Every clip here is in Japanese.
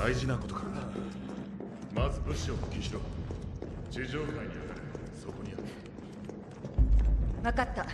大事なことからな。まず物資を補給しろ。地上界に上がるそこにある。分かった。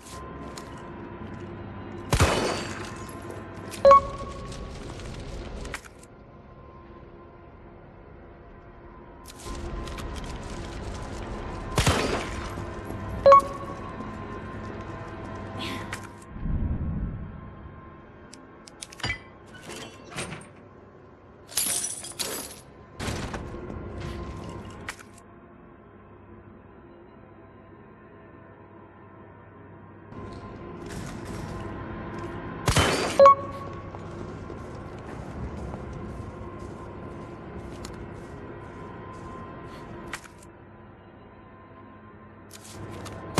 あ。何?